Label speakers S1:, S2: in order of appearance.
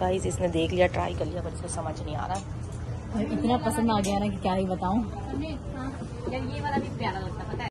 S1: Guys इसने देख लिया ट्राई कर लिया पर इसको समझ नहीं आ रहा।
S2: इतना पसंद आ गया ना कि क्या ही बताऊँ।
S3: हाँ, यार ये वाला भी प्यारा लगता है